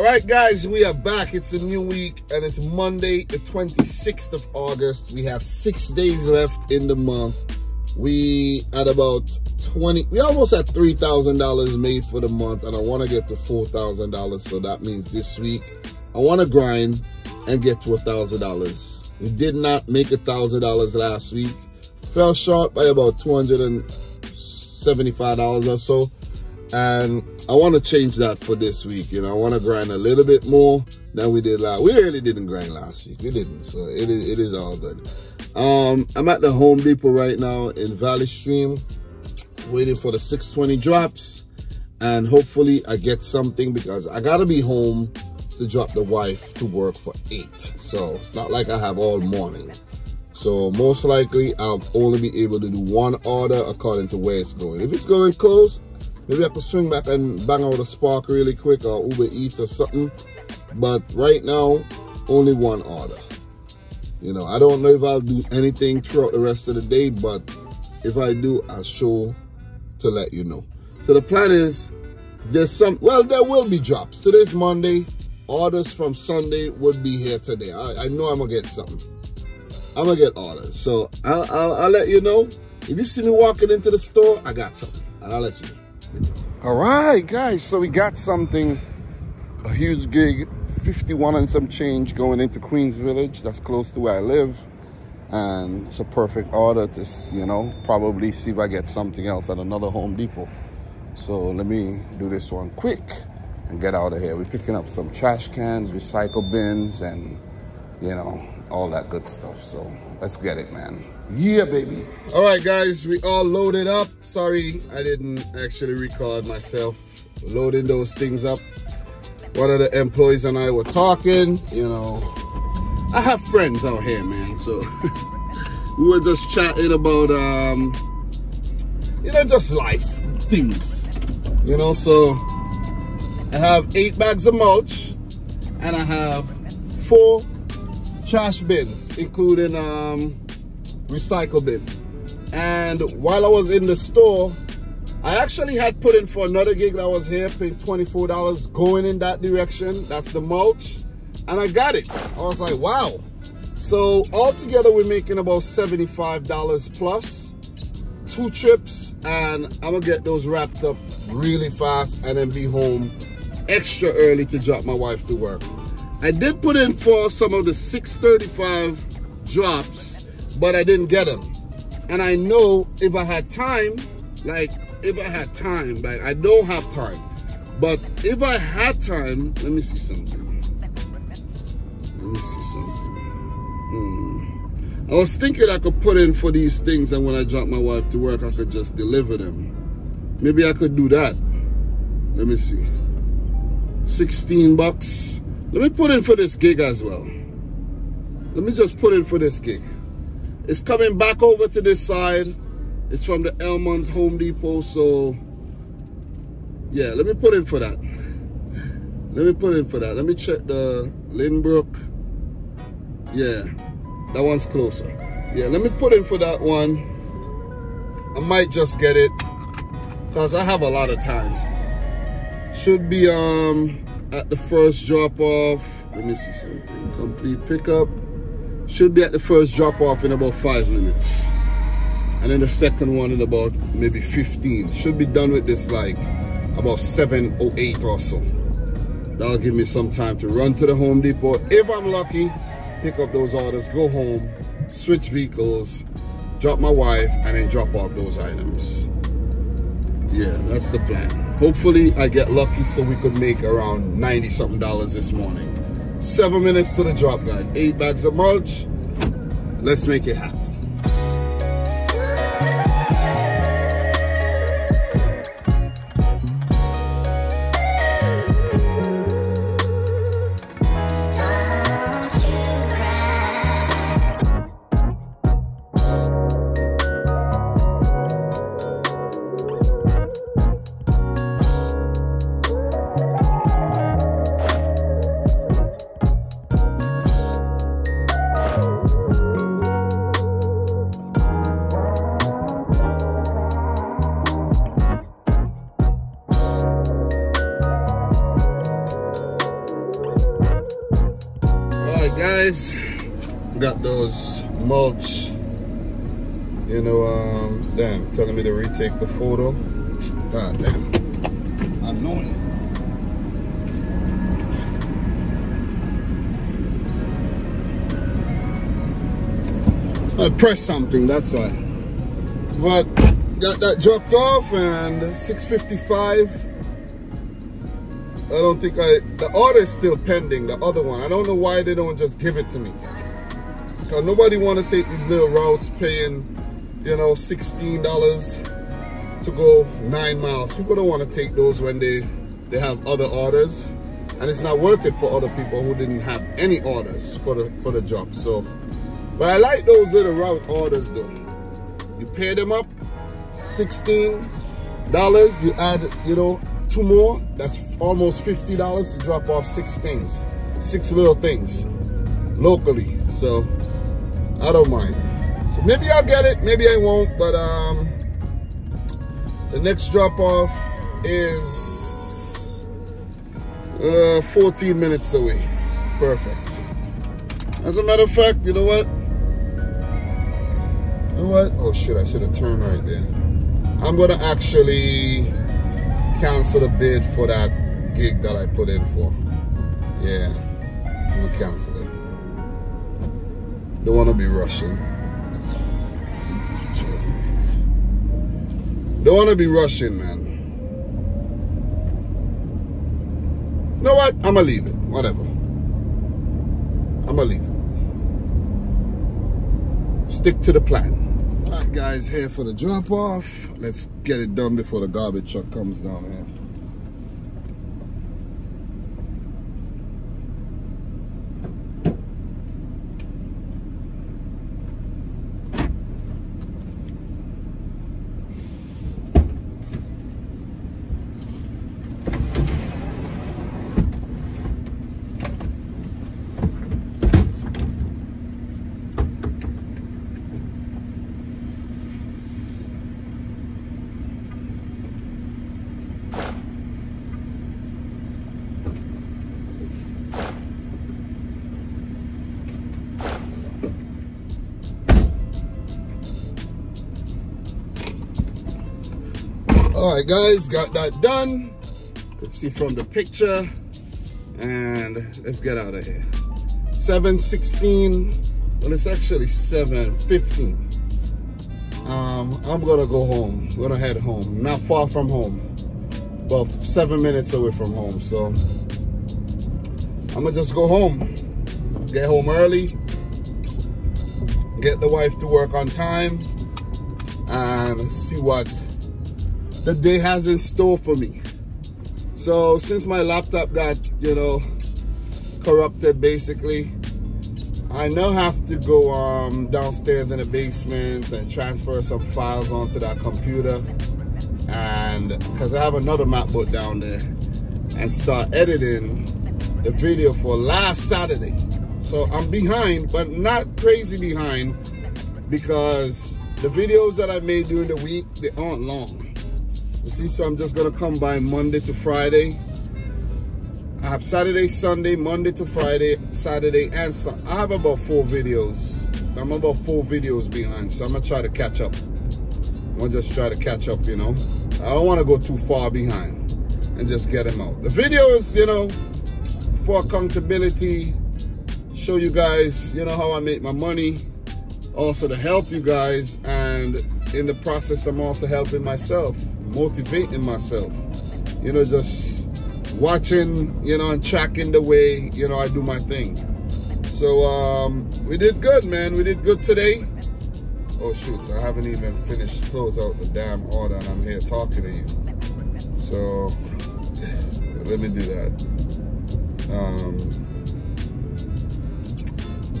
All right, guys, we are back. It's a new week and it's Monday, the 26th of August. We have six days left in the month. We at about 20, we almost at $3,000 made for the month and I want to get to $4,000. So that means this week I want to grind and get to $1,000. We did not make $1,000 last week. Fell short by about $275 or so and I want to change that for this week. You know, I want to grind a little bit more than we did last. We really didn't grind last week. We didn't, so it is it is all good. Um, I'm at the Home Depot right now in Valley Stream, waiting for the 620 drops, and hopefully I get something because I gotta be home to drop the wife to work for eight. So it's not like I have all morning. So most likely I'll only be able to do one order according to where it's going. If it's going close, Maybe I could swing back and bang out a spark really quick or Uber Eats or something. But right now, only one order. You know, I don't know if I'll do anything throughout the rest of the day, but if I do, I'll show to let you know. So the plan is, there's some, well, there will be drops. Today's Monday. Orders from Sunday would be here today. I, I know I'm going to get something. I'm going to get orders. So I'll, I'll, I'll let you know. If you see me walking into the store, I got something. And I'll let you know. All right, guys, so we got something, a huge gig, 51 and some change going into Queens Village. That's close to where I live. And it's a perfect order to, you know, probably see if I get something else at another Home Depot. So let me do this one quick and get out of here. We're picking up some trash cans, recycle bins, and, you know, all that good stuff. So let's get it, man. Yeah, baby. All right, guys, we all loaded up. Sorry, I didn't actually record myself loading those things up. One of the employees and I were talking, you know. I have friends out here, man, so we were just chatting about, um, you know, just life things, you know, so I have eight bags of mulch and I have four trash bins, including um, recycle bin. And while I was in the store, I actually had put in for another gig that was here, paying $24 going in that direction. That's the mulch. And I got it. I was like, wow. So altogether, we're making about $75 plus two trips and I'm gonna get those wrapped up really fast and then be home extra early to drop my wife to work. I did put in for some of the 635 drops but I didn't get them. And I know if I had time, like if I had time, like I don't have time, but if I had time, let me see something. Let me see something. Hmm. I was thinking I could put in for these things and when I drop my wife to work, I could just deliver them. Maybe I could do that. Let me see. 16 bucks. Let me put in for this gig as well. Let me just put in for this gig. It's coming back over to this side. It's from the Elmont Home Depot. So, yeah, let me put in for that. Let me put in for that. Let me check the Lynbrook. Yeah, that one's closer. Yeah, let me put in for that one. I might just get it because I have a lot of time. Should be um at the first drop off. Let me see something. Complete pickup. Should be at the first drop off in about five minutes. And then the second one in about maybe 15. Should be done with this like about 7 or 8 or so. That'll give me some time to run to the Home Depot. If I'm lucky, pick up those orders, go home, switch vehicles, drop my wife, and then drop off those items. Yeah, that's the plan. Hopefully I get lucky so we could make around 90 something dollars this morning. Seven minutes to the drop, guys. Eight bags of mulch. Let's make it happen. Guys got those mulch you know um damn telling me to retake the photo. God damn. Annoying I pressed something that's why. But got that dropped off and 655 I don't think I, the order is still pending, the other one. I don't know why they don't just give it to me. Because nobody want to take these little routes paying, you know, $16 to go nine miles. People don't want to take those when they, they have other orders. And it's not worth it for other people who didn't have any orders for the, for the job. So, but I like those little route orders though. You pay them up, $16, you add, you know, two more, that's almost $50 to drop off six things, six little things locally. So I don't mind. So maybe I'll get it, maybe I won't, but um, the next drop off is uh, 14 minutes away. Perfect. As a matter of fact, you know what? You know what? Oh shit, I should have turned right there. I'm gonna actually cancel the bid for that gig that I put in for. Yeah, I'm gonna cancel it. Don't wanna be rushing. Don't wanna be rushing, man. You know what? I'ma leave it. Whatever. I'ma leave it. Stick to the plan. All right, guys, here for the drop off. Let's get it done before the garbage truck comes down here. All right guys got that done. Can see from the picture. And let's get out of here. 716 well it's actually 715 um i'm gonna go home. I'm gonna head home. Not far from home. About seven minutes away from home so i'm gonna just go home. Get home early. Get the wife to work on time. And see what the day has in store for me. So since my laptop got, you know, corrupted basically, I now have to go um, downstairs in the basement and transfer some files onto that computer. And because I have another MacBook down there and start editing the video for last Saturday. So I'm behind, but not crazy behind because the videos that I made during the week, they aren't long. You see, so I'm just gonna come by Monday to Friday. I have Saturday, Sunday, Monday to Friday, Saturday, and so I have about four videos. I'm about four videos behind, so I'm gonna try to catch up. I'm gonna just try to catch up, you know. I don't wanna go too far behind and just get them out. The videos, you know, for accountability, show you guys, you know, how I make my money, also to help you guys, and in the process, I'm also helping myself motivating myself. You know, just watching, you know, and tracking the way, you know, I do my thing. So um, we did good, man. We did good today. Oh shoot, I haven't even finished close out the damn order and I'm here talking to you. So let me do that. Um,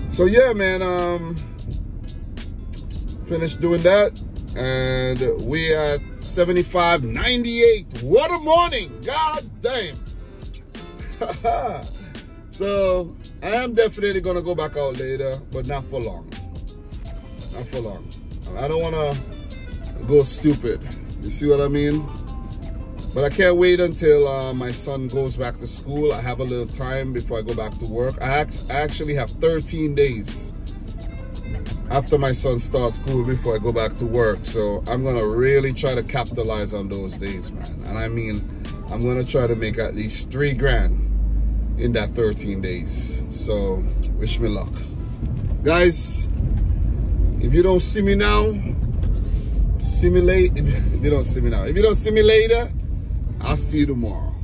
so yeah, man, um, finished doing that and we at 75 98 what a morning. God damn. So i am definitely gonna go back out later but not for long. Not for long. I don't want to go stupid. You see what i mean? But I can't wait until uh, my son goes back to school. I have a little time before I go back to work. I, act I actually have 13 days after my son starts school before I go back to work. So I'm gonna really try to capitalize on those days, man. And I mean, I'm gonna try to make at least three grand in that 13 days. So wish me luck. Guys, if you don't see me now, see me late. If you don't see me now, if you don't see me later, I'll see you tomorrow.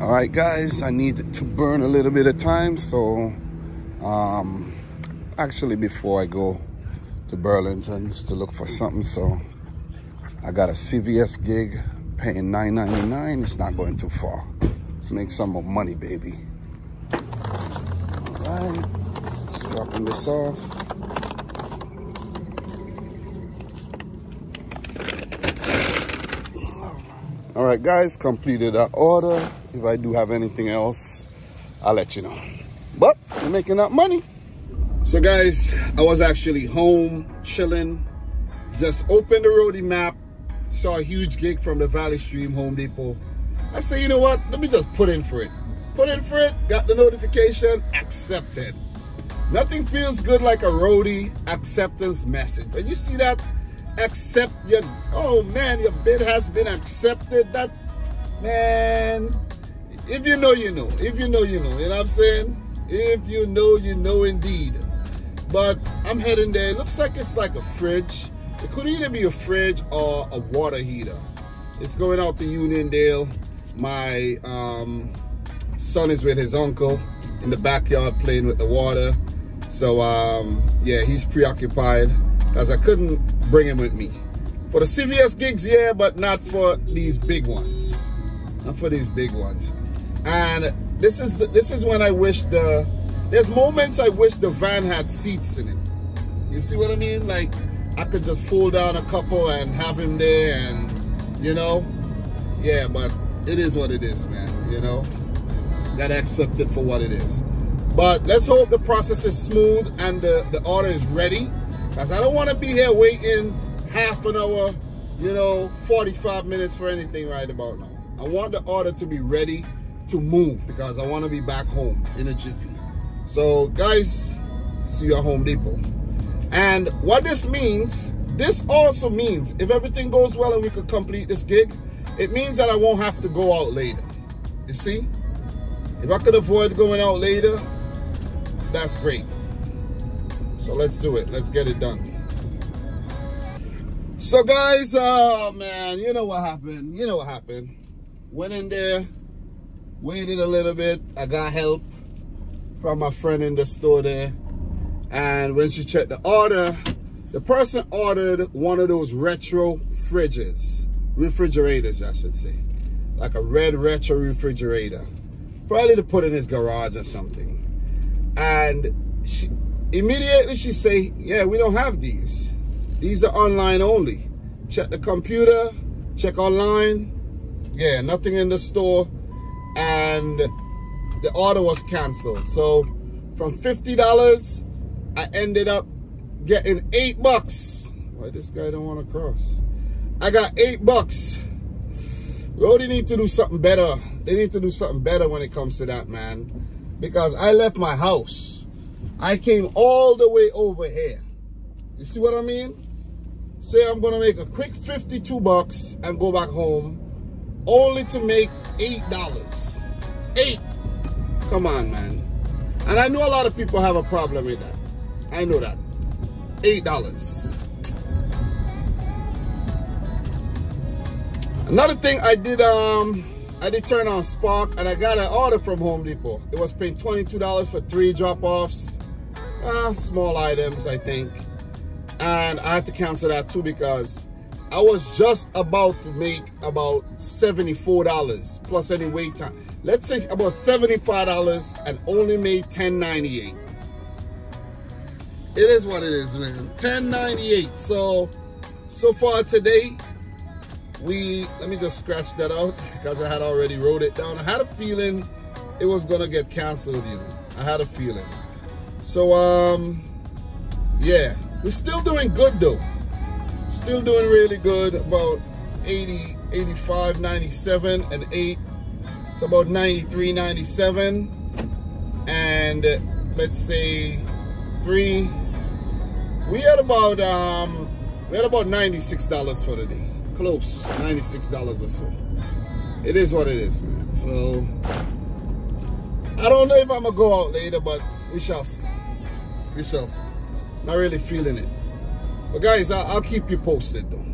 All right, guys, I need to burn a little bit of time. So, um, actually, before I go to Burlington's to look for something, so I got a CVS gig paying $9.99. It's not going too far. Let's make some more money, baby. All right, dropping this off. All right, guys, completed our order. If I do have anything else, I'll let you know. But we're making that money. So guys, I was actually home, chilling. Just opened the roadie map, saw a huge gig from the Valley Stream Home Depot. I say, you know what? Let me just put in for it. Put in for it, got the notification, accepted. Nothing feels good like a roadie acceptance message. When you see that, accept your oh man your bid has been accepted that man if you know you know if you know you know you know what i'm saying if you know you know indeed but i'm heading there it looks like it's like a fridge it could either be a fridge or a water heater it's going out to uniondale my um, son is with his uncle in the backyard playing with the water so um, yeah he's preoccupied because i couldn't bring him with me. For the CVS gigs, yeah, but not for these big ones. Not for these big ones. And this is the, this is when I wish the there's moments I wish the van had seats in it. You see what I mean? Like I could just fold down a couple and have him there and you know, yeah, but it is what it is, man, you know. Gotta accept it for what it is. But let's hope the process is smooth and the, the order is ready because I don't want to be here waiting half an hour, you know, 45 minutes for anything right about now. I want the order to be ready to move because I want to be back home in a jiffy. So guys, see you at Home Depot. And what this means, this also means if everything goes well and we could complete this gig, it means that I won't have to go out later. You see? If I could avoid going out later, that's great. So let's do it. Let's get it done. So guys, oh man, you know what happened. You know what happened. Went in there, waited a little bit. I got help from my friend in the store there. And when she checked the order, the person ordered one of those retro fridges, refrigerators, I should say. Like a red retro refrigerator. Probably to put in his garage or something. And she, Immediately she say, yeah, we don't have these. These are online only. Check the computer, check online. Yeah, nothing in the store. And the order was canceled. So from $50, I ended up getting eight bucks. Why this guy don't want to cross? I got eight bucks. Roadie need to do something better. They need to do something better when it comes to that, man. Because I left my house. I came all the way over here. You see what I mean? Say I'm gonna make a quick 52 bucks and go back home only to make $8. Eight. Come on, man. And I know a lot of people have a problem with that. I know that. $8. Another thing I did, um, I did turn on Spark and I got an order from Home Depot. It was paying $22 for three drop-offs uh, small items, I think. And I had to cancel that too because I was just about to make about $74 plus any wait time. Let's say about $75 and only made $10.98. It is what it is, man. $10.98. So, so far today, we, let me just scratch that out because I had already wrote it down. I had a feeling it was going to get canceled, you know. I had a feeling. So, um, yeah, we're still doing good though. Still doing really good, about 80, 85, 97, and 8. It's about 93, 97. And let's say 3. We had about um we had about $96 for the day. Close. $96 or so. It is what it is, man. So I don't know if I'm gonna go out later, but we shall see. We shall see. Not really feeling it. But guys, I'll, I'll keep you posted though.